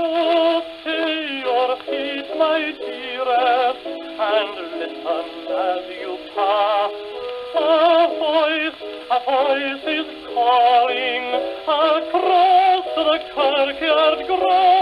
Open your feet, my dear, and listen as you. A voice, a voice is calling across the kirkyard grove.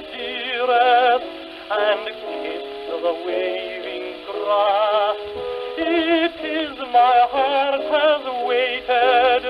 dearest, and kiss the waving grass. It is my heart has waited